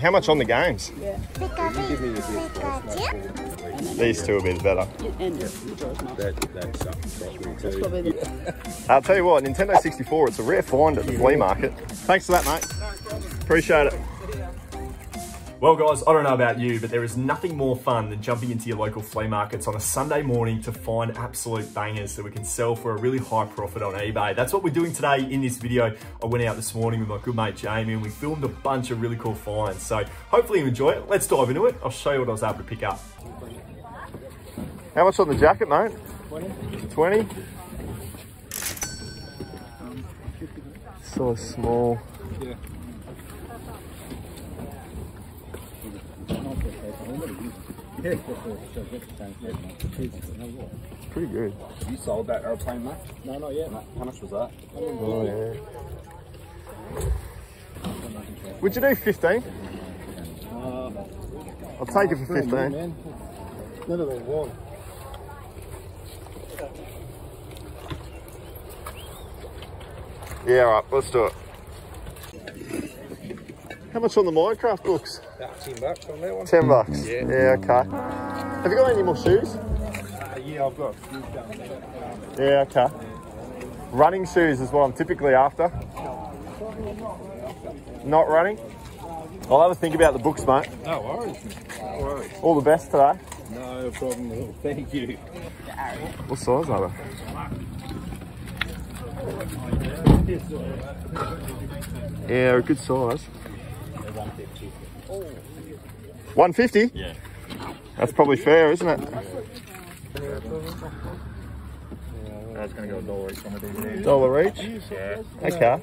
How much on the games? These two will be better. I'll tell you what, Nintendo 64, it's a rare find at the flea market. Thanks for that, mate. Appreciate it. Well, guys, I don't know about you, but there is nothing more fun than jumping into your local flea markets on a Sunday morning to find absolute bangers that we can sell for a really high profit on eBay. That's what we're doing today in this video. I went out this morning with my good mate Jamie and we filmed a bunch of really cool finds. So hopefully you enjoy it. Let's dive into it. I'll show you what I was able to pick up. How much on the jacket, mate? 20. 20? So small. Pretty good. You sold that airplane, mate? No, not yet. How much was that? Oh, yeah. Would you do 15? I'll take it for 15. None of them won. Yeah, right, let's do it. How much on the Minecraft books? About 10 bucks on that one. 10 bucks. Yeah. Yeah, okay. Have you got any more shoes? Uh, yeah, I've got. Yeah, okay. Running shoes is what I'm typically after. Not running? I'll have a think about the books, mate. No worries. No worries. All the best today. No problem at all. Thank you. What size are they? Yeah, a good size. 150? Yeah. That's probably fair, isn't it? That's going to go a dollar each on the DVD. Dollar each? Yeah. Okay. Um,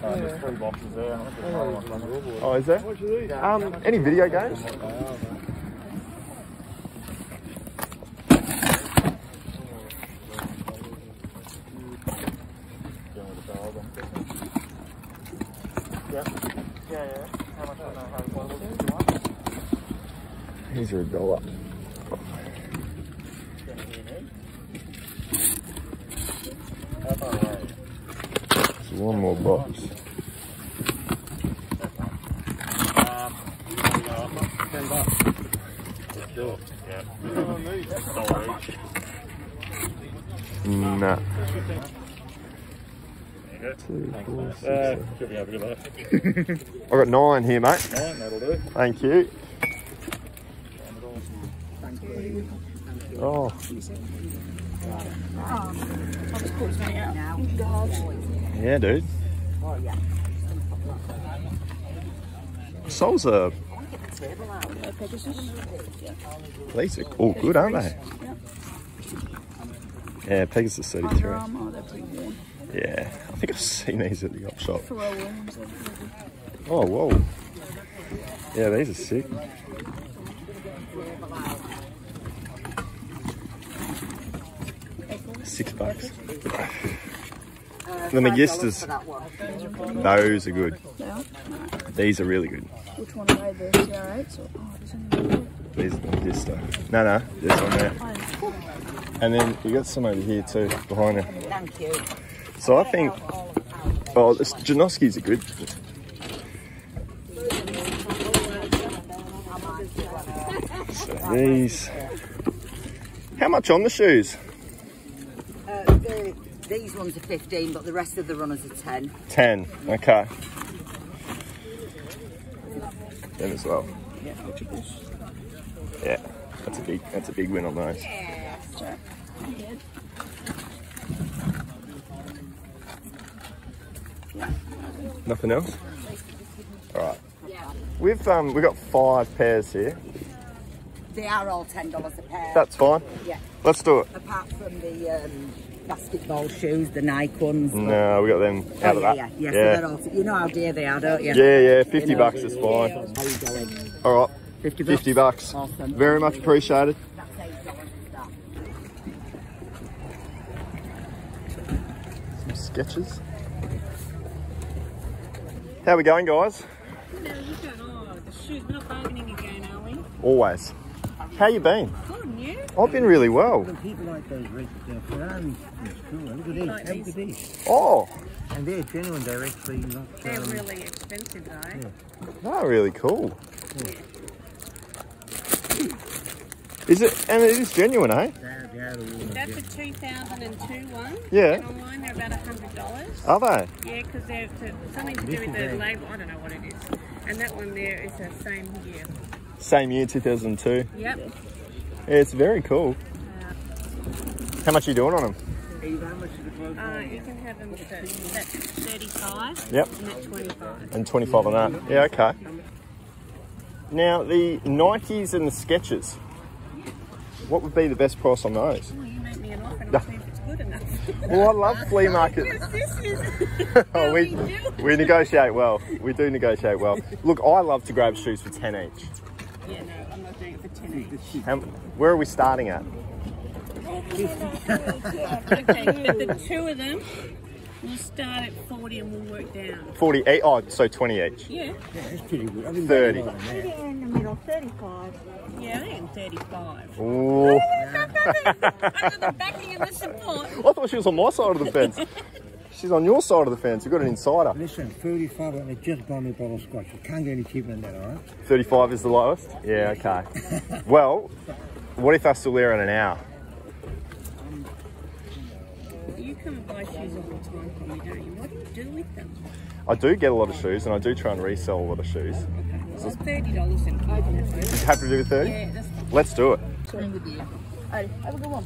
there's three boxes there. I think there's another one coming. Oh, is there? Um, any video games? These are a dollar. There's one more box. Nah. Two, four, six, seven. Uh, should be able to get that. I got nine here, mate. Right, that'll do. Thank you. Oh, yeah, dude. Souls are. These are all good, aren't they? Yeah, Pegasus 33. Oh, they're pretty good. Yeah, I think I've seen these at the op shop. Oh, whoa. Yeah, these are sick. Six bucks. The Magistas, those are good. Yeah. These are really good. Which one are they? The CR8s? Or, oh, this one. These are the Magista. No, no, there's one there. And then you got some over here too, behind you. Thank you. So I think, oh, the Janoskis are good. So these. How much on the shoes? The, these ones are 15, but the rest of the runners are 10. 10. Okay. Them as well. Yeah, Yeah, that's a big that's a big win on those. yeah. Nothing else? Alright. Yeah. We've um we've got five pairs here. They are all $10 a pair. That's fine. yeah. Let's do it. Apart from the um, basketball shoes, the Nike ones. No, we got them out oh, of yeah, that. yeah, yeah. So they're all, you know how dear they are, don't you? Yeah, yeah, 50 You know. bucks is fine. How you going? All right, 50 bucks? 50 bucks. Awesome. Very much appreciated. Some Skechers. How we going, guys? No, you don't. Oh, the shoes. We're not bargaining again, are we? Always. How you been? Good, and you? I've been really well. People like those red uh, Ferraris. It's cool. Look at these. Like Look at these. these. Oh, And they're genuine, they're actually not. They're um, really expensive though. Oh, really cool. Yeah. Is it? And it is genuine, eh? They're, they're the wool, That's a 2002 one. Yeah. And online they're about $100. Are they? Yeah, because they're it's something to do with the label. I don't know what it is. And that one there is the same year. Same year, 2002. Yep. Yeah, it's very cool. How much are you doing on them? Eve, how much is the clothes? Uh, you can have them for that's 35 Yep. and that's 25. And 25 on that. Yeah, okay. Now, the Nikes and the Skechers. What would be the best price on those? Well, you make me an offer and I'll see if it's good enough. Well, I love flea markets. Because this is Oh, we, we we negotiate well. We do negotiate well. Look, I love to grab shoes for 10 each. Yeah, no, I'm not doing it for 10 each. How, where are we starting at? Okay, but the two of them we'll start at 40 and we'll work down. 40 each? Oh, so 20 each. Yeah, Yeah, that's pretty good. I think 30. that's more than in the middle, 35. yeah, I am 35. Ooh. Oh, Under the backing and the support. I thought she was on my side of the fence. She's on your side of the fence. You've got an insider. Listen, 35 and they just buy me a bottle of scotch. You can't get any cheaper than that, alright? 35 is the lowest? Yeah, okay. well, what if they're still there in an hour? You come and buy shoes all the time from me, don't you? What do you do with them? I do get a lot of shoes and I do try and resell a lot of shoes. Okay, Well, $30 in keeping You happy to do with 30? Yeah, that's Let's do it. fine with you. Have a good one.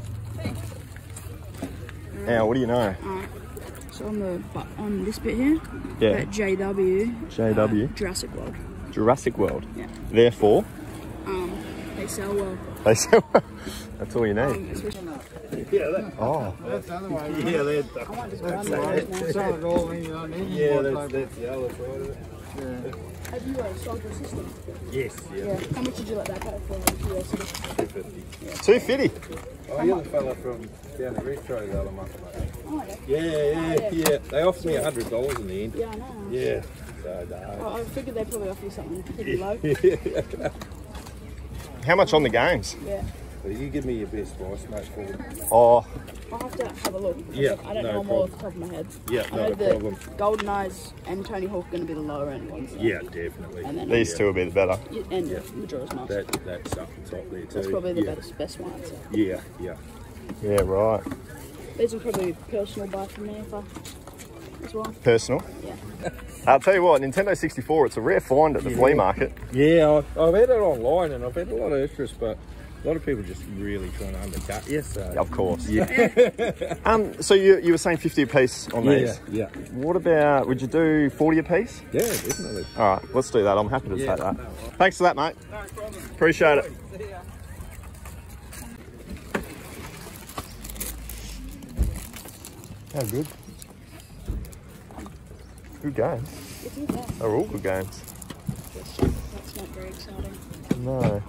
Now, what do you know? So on the but on this bit here, Yeah. at JW, JW. Jurassic World. Jurassic World. Yeah. Therefore, Um, they sell well. they sell. Well. That's all you need. Um, especially Oh, Yeah, that's Yeah, that's, that's the other side of it. Have you uh, sold your system? Yes, yeah. Yeah. How much did you let that go for? Curiosity. 250. Oh, you're the fella from down the retro the other month, mate. Oh, yeah. Yeah, yeah, yeah. They offered me a hundred dollars in the end. Yeah, I know. Yeah. So no. I, I figured they'd probably offer you something pretty low. How much on the games? Yeah. Well, you give me your best price, mate. For Oh, I'll have to have a look. Yeah, I don't no know them all off the top of my head. yeah, I not know a the problem. GoldenEyes and Tony Hawk are going to be the lower end ones. though. Yeah, definitely. And then these two will be the better. y- and Majora's Mask. That that's up the top there too. That's probably the yeah. best, best one. So. Yeah, yeah. Yeah, right. These will probably be personal buy from me if I, as well. Personal. Yeah. I'll tell you what, Nintendo 64, it's a rare find at the flea market. Yeah, I've, I've had it online and I've had a lot of interest, but a lot of people just really trying to undercut you. So Of course. yeah, Um, so you, you were saying 50 a piece on yeah, these. yeah, What about, would you do 40 a piece? yeah, definitely. All right, let's do that. I'm happy to Yeah. take that. Thanks for that, mate. No problem. Appreciate it. How good. Good games. It's in there. They're all good games. That's not very exciting. No.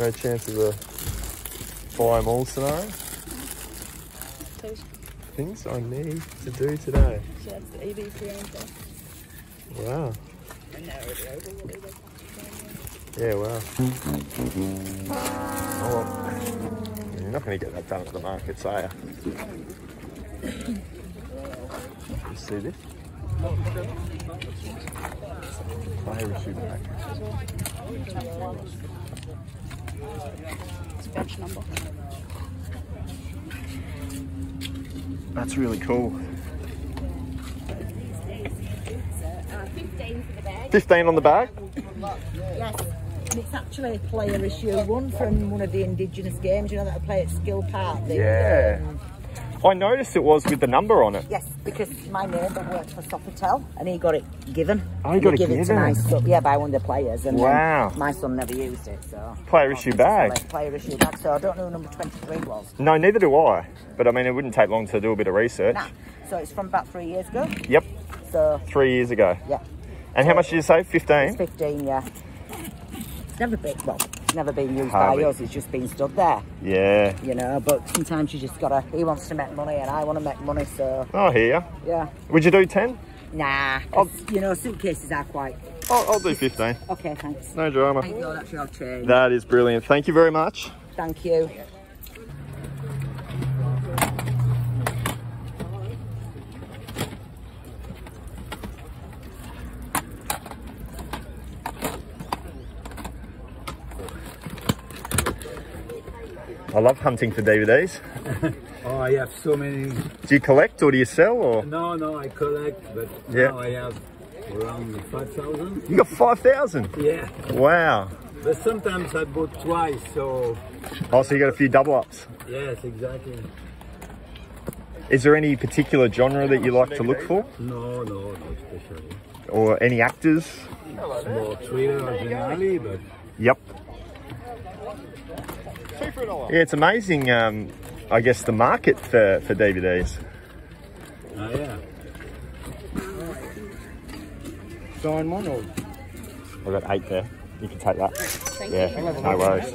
No chance of a buy 'em all scenario. Things I need to do today. So that's the EV3 answer. Wow. Yeah, wow. Oh, you're not going to get that done at the markets, are you? You see this? Player issue back. It's batch number. That's really cool. 15 on the bag? Yes. And it's actually a player issue, one from one of the Indigenous games, you know, that I play at Skilled Park. Yeah. um, I noticed it was with the number on it. Because my neighbour works for Sofitel and he got it given. Oh, he got it give it to my son, yeah, by one of the players. And Wow. my son never used it, so. Player issue bag. Player issue bag, so I don't know who number 23 was. No, neither do I. But I mean, it wouldn't take long to do a bit of research. Nah. So it's from about three years ago. Yep, So, three years ago. yeah, And how much did you say? 15? 15, yeah. It's never been, well, it's never been used Hardly. by us, it's just been stood there. Yeah. you know, but sometimes you just gotta, he wants to make money and I want to make money, so Oh, here. yeah. Would you do 10? Nah, you know, suitcases are quite, I'll, I'll do 15. okay, thanks. No drama. Thank you, that's your change. That is brilliant. Thank you very much. Thank you. I love hunting for DVDs. Oh, I have so many. Do you collect or do you sell or? No, no, I collect, but Yeah. now I have around 5,000. You got 5,000? Yeah, Wow. but sometimes I bought twice, so Oh, so you got a few double ups. yes, exactly. Is there any particular genre that you like to look for? No, no, not especially. Or any actors? More thriller generally, but Yep. Yeah, it's amazing, um, I guess, the market for, for DVDs. ah, yeah. Sign one or? I've got eight there. You can take that. yeah, no worries.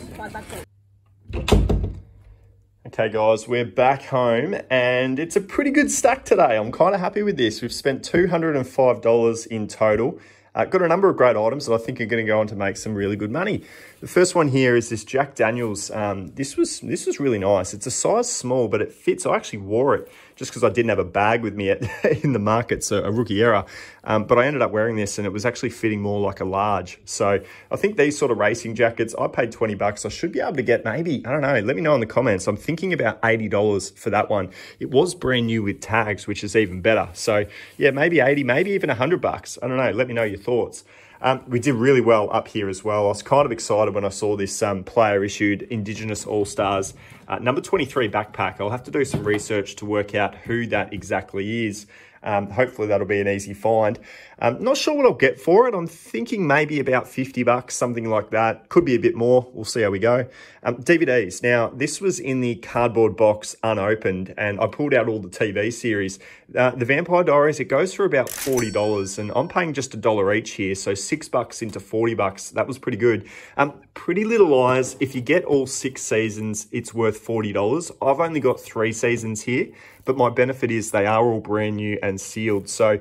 Okay, guys, we're back home and it's a pretty good stack today. I'm kind of happy with this. We've spent $205 in total. Uh, got a number of great items that I think are going to go on to make some really good money. The first one here is this Jack Daniels. Um, this was this was really nice. It's a size small, but it fits. I actually wore it just because I didn't have a bag with me at, in the market, so a rookie error. Um, but I ended up wearing this, and it was actually fitting more like a large. So I think these sort of racing jackets, I paid twenty bucks. I should be able to get maybe I don't know. Let me know in the comments. I'm thinking about eighty dollars for that one. It was brand new with tags, which is even better. So yeah, maybe eighty, maybe even hundred bucks. I don't know. Let me know your thoughts. Um, we did really well up here as well. I was kind of excited when I saw this um, player issued Indigenous All Stars uh, number 23 backpack. I'll have to do some research to work out who that exactly is. Um, hopefully that'll be an easy find. Um, not sure what I'll get for it. I'm thinking maybe about 50 bucks, something like that. Could be a bit more. We'll see how we go. Um, DVDs. Now, this was in the cardboard box unopened, and I pulled out all the TV series. Uh, the Vampire Diaries, it goes for about $40, and I'm paying just a dollar each here, so six bucks into 40 bucks. That was pretty good. Um, Pretty Little Liars, if you get all six seasons, it's worth $40. I've only got three seasons here, but my benefit is they are all brand new and sealed. So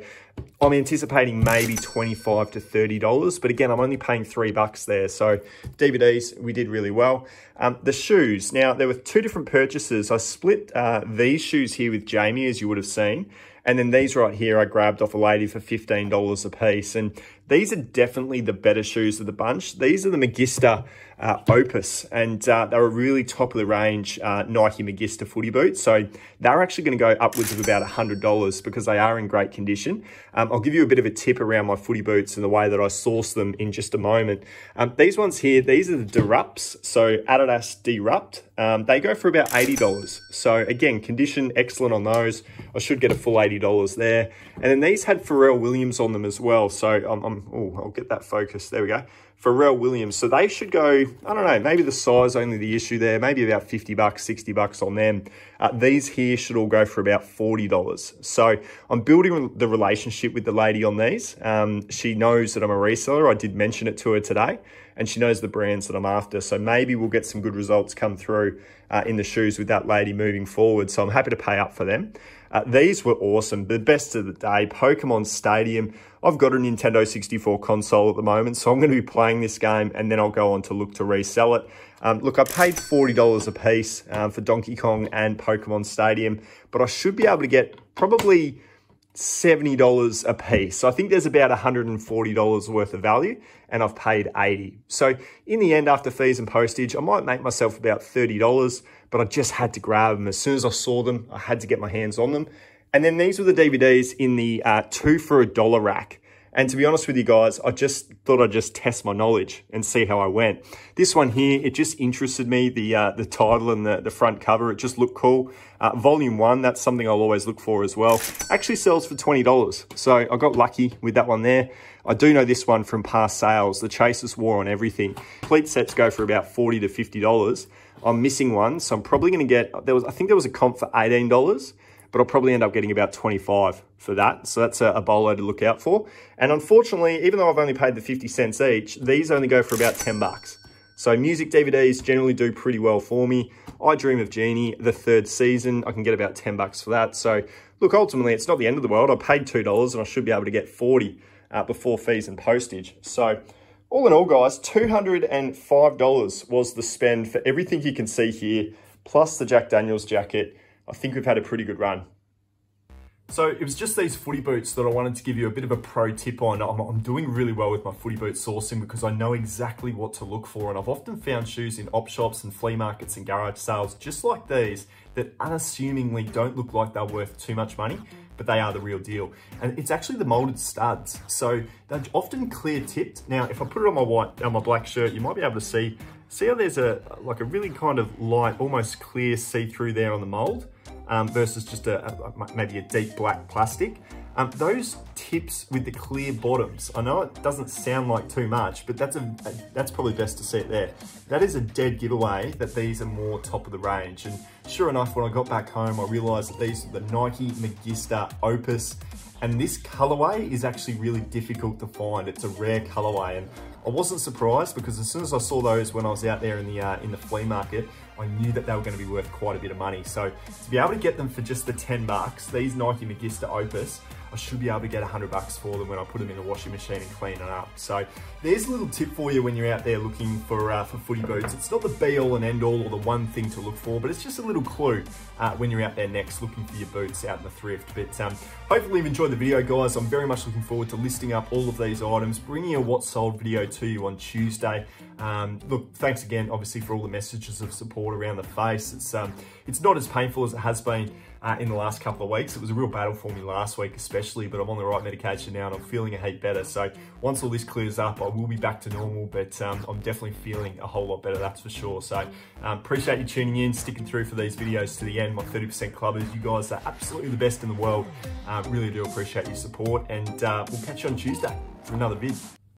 I'm anticipating maybe 25 to $30, but again, I'm only paying three bucks there. So DVDs, we did really well. Um, the shoes, now there were two different purchases. I split uh, these shoes here with Jamie, as you would have seen. And then these right here, I grabbed off a lady for $15 a piece. And these are definitely the better shoes of the bunch. These are the Magista uh, Opus, and uh, they're a really top of the range uh, Nike Magista footy boots. So they're actually going to go upwards of about $100 because they are in great condition. Um, I'll give you a bit of a tip around my footy boots and the way that I source them in just a moment. Um, these ones here, these are the Deerupts, so Adidas Deerupt. Um, they go for about $80. So again, condition excellent on those. I should get a full $80 there. And then these had Pharrell Williams on them as well. So I'm, I'm oh, I'll get that focus. There we go. Pharrell Williams. So they should go, I don't know, maybe the size only the issue there, maybe about 50 bucks, 60 bucks on them. Uh, these here should all go for about $40. So I'm building the relationship with the lady on these. Um, she knows that I'm a reseller. I did mention it to her today and she knows the brands that I'm after. So maybe we'll get some good results come through uh, in the shoes with that lady moving forward. So I'm happy to pay up for them. Uh, these were awesome. The best of the day, Pokemon Stadium. I've got a Nintendo 64 console at the moment, so I'm going to be playing this game and then I'll go on to look to resell it. Um, look, I paid $40 a piece um, for Donkey Kong and Pokemon Stadium, but I should be able to get probably $70 a piece. So I think there's about $140 worth of value and I've paid 80. So in the end, after fees and postage, I might make myself about $30, but I just had to grab them. As soon as I saw them, I had to get my hands on them. And then these were the DVDs in the uh, two for a dollar rack. And to be honest with you guys, I just thought I'd just test my knowledge and see how I went. This one here, it just interested me, the uh, the title and the, the front cover, it just looked cool. Uh, volume one, that's something I'll always look for as well. Actually sells for $20. So I got lucky with that one there. I do know this one from past sales. The Chasers War on everything. Complete sets go for about 40 to $50. I'm missing one, so I'm probably going to get, there was, I think there was a comp for $18 but I'll probably end up getting about 25 for that. So that's a, a bolo to look out for. And unfortunately, even though I've only paid the 50 cents each, these only go for about 10 bucks. So music DVDs generally do pretty well for me. I Dream of Jeannie, the third season, I can get about 10 bucks for that. So look, ultimately, it's not the end of the world. I paid $2 and I should be able to get 40 uh, before fees and postage. So all in all, guys, $205 was the spend for everything you can see here, plus the Jack Daniels jacket. I think we've had a pretty good run. So it was just these footy boots that I wanted to give you a bit of a pro tip on. I'm, I'm, doing really well with my footy boot sourcing because I know exactly what to look for. And I've often found shoes in op shops and flea markets and garage sales just like these that unassumingly don't look like they're worth too much money, but they are the real deal. And it's actually the molded studs. So they're often clear tipped. Now, if I put it on my white, on my black shirt, you might be able to see, see how there's a, like a really kind of light, almost clear see-through there on the mold um, versus just a, a, maybe a deep black plastic. Um, those tips with the clear bottoms, I know it doesn't sound like too much, but that's a, that's probably best to see it there. That is a dead giveaway that these are more top of the range. And sure enough, when I got back home, I realized that these are the Nike Magista Opus and this colorway is actually really difficult to find. It's a rare colorway and I wasn't surprised because as soon as I saw those when I was out there in the uh, in the flea market, I knew that they were going to be worth quite a bit of money. So to be able to get them for just the 10 bucks, these Nike Magista Opus, I should be able to get 100 bucks for them when I put them in the washing machine and clean it up. So there's a little tip for you when you're out there looking for uh, for footy boots. It's not the be all and end all or the one thing to look for, but it's just a little clue uh, when you're out there next looking for your boots out in the thrift. But um, hopefully you've enjoyed the video, guys. I'm very much looking forward to listing up all of these items, bringing a what sold video to you on Tuesday. Um, look, thanks again, obviously, for all the messages of support around the face. It's um, it's not as painful as it has been uh, in the last couple of weeks. It was a real battle for me last week, especially, but I'm on the right medication now and I'm feeling a heap better. So once all this clears up, I will be back to normal, but um, I'm definitely feeling a whole lot better, that's for sure. So um, appreciate you tuning in, sticking through for these videos to the end. My 30% clubbers, you guys are absolutely the best in the world. Uh, really do appreciate your support and uh, we'll catch you on Tuesday for another vid.